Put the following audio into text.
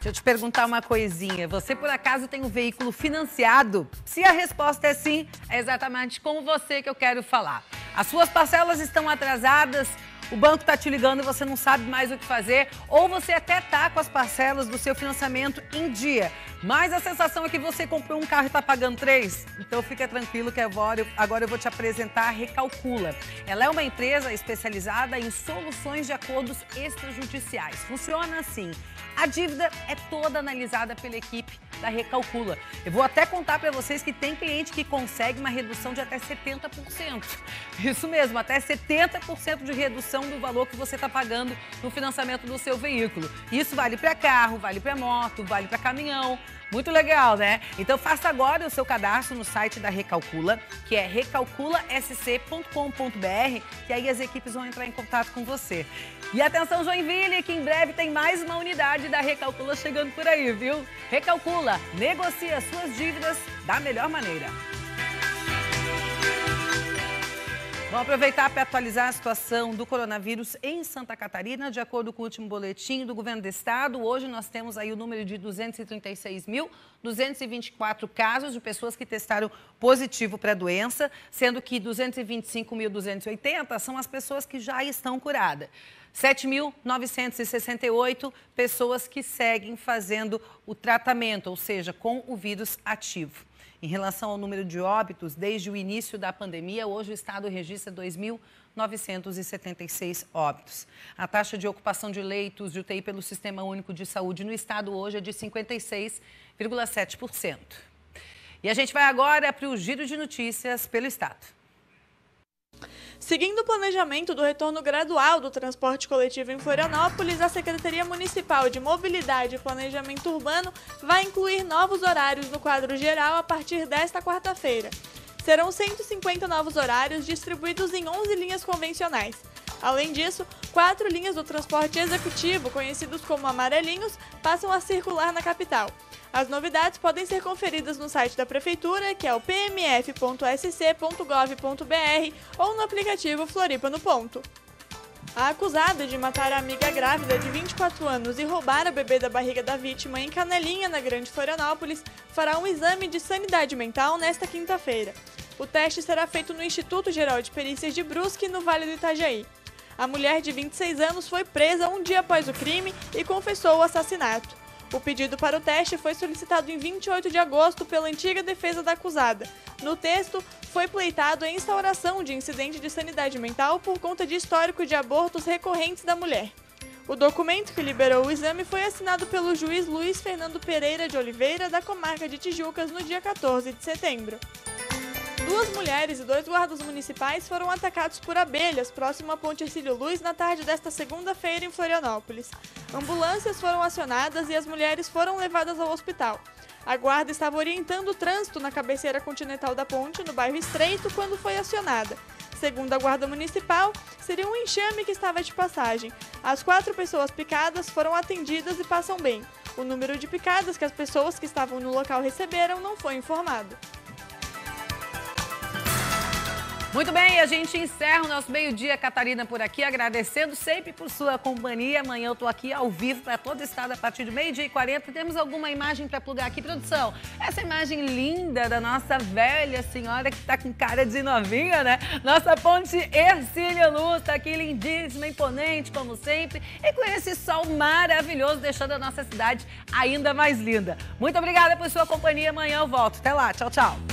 Deixa eu te perguntar uma coisinha. Você, por acaso, tem um veículo financiado? Se a resposta é sim, é exatamente com você que eu quero falar. As suas parcelas estão atrasadas, o banco está te ligando e você não sabe mais o que fazer, ou você até está com as parcelas do seu financiamento em dia, mas a sensação é que você comprou um carro e está pagando três. Então fica tranquilo que agora eu, agora eu vou te apresentar a Recalcula. Ela é uma empresa especializada em soluções de acordos extrajudiciais. Funciona assim. A dívida é toda analisada pela equipe da Recalcula. Eu vou até contar para vocês que tem cliente que consegue uma redução de até 70%. Isso mesmo, até 70% de redução do valor que você está pagando no financiamento do seu veículo. Isso vale para carro, vale para moto, vale para caminhão. Muito legal, né? Então faça agora o seu cadastro no site da Recalcula, que é recalculasc.com.br, que aí as equipes vão entrar em contato com você. E atenção, Joinville, que em breve tem mais uma unidade da Recalcula chegando por aí, viu? Recalcula, negocia suas dívidas da melhor maneira. Vamos aproveitar para atualizar a situação do coronavírus em Santa Catarina. De acordo com o último boletim do governo do estado, hoje nós temos aí o número de 236.224 casos de pessoas que testaram positivo para a doença, sendo que 225.280 são as pessoas que já estão curadas. 7.968 pessoas que seguem fazendo o tratamento, ou seja, com o vírus ativo. Em relação ao número de óbitos, desde o início da pandemia, hoje o Estado registra 2.976 óbitos. A taxa de ocupação de leitos de UTI pelo Sistema Único de Saúde no Estado hoje é de 56,7%. E a gente vai agora para o giro de notícias pelo Estado. Seguindo o planejamento do retorno gradual do transporte coletivo em Florianópolis, a Secretaria Municipal de Mobilidade e Planejamento Urbano vai incluir novos horários no quadro geral a partir desta quarta-feira. Serão 150 novos horários distribuídos em 11 linhas convencionais. Além disso, quatro linhas do transporte executivo, conhecidos como amarelinhos, passam a circular na capital. As novidades podem ser conferidas no site da Prefeitura, que é o pmf.sc.gov.br ou no aplicativo Floripa no Ponto. A acusada de matar a amiga grávida de 24 anos e roubar a bebê da barriga da vítima em Canelinha, na Grande Florianópolis, fará um exame de sanidade mental nesta quinta-feira. O teste será feito no Instituto Geral de Perícias de Brusque, no Vale do Itajaí. A mulher de 26 anos foi presa um dia após o crime e confessou o assassinato. O pedido para o teste foi solicitado em 28 de agosto pela antiga defesa da acusada. No texto, foi pleitado a instauração de incidente de sanidade mental por conta de histórico de abortos recorrentes da mulher. O documento que liberou o exame foi assinado pelo juiz Luiz Fernando Pereira de Oliveira, da comarca de Tijucas, no dia 14 de setembro. Duas mulheres e dois guardas municipais foram atacados por abelhas próximo à Ponte Ercílio Luz na tarde desta segunda-feira em Florianópolis. Ambulâncias foram acionadas e as mulheres foram levadas ao hospital. A guarda estava orientando o trânsito na cabeceira continental da ponte, no bairro Estreito, quando foi acionada. Segundo a Guarda Municipal, seria um enxame que estava de passagem. As quatro pessoas picadas foram atendidas e passam bem. O número de picadas que as pessoas que estavam no local receberam não foi informado. Muito bem, a gente encerra o nosso meio-dia, Catarina, por aqui, agradecendo sempre por sua companhia. Amanhã eu estou aqui ao vivo para todo o estado a partir do meio-dia e 40. Temos alguma imagem para plugar aqui, produção? Essa imagem linda da nossa velha senhora que está com cara de novinha, né? Nossa ponte Ercília Luz está aqui lindíssima, imponente, como sempre. E com esse sol maravilhoso, deixando a nossa cidade ainda mais linda. Muito obrigada por sua companhia. Amanhã eu volto. Até lá. Tchau, tchau.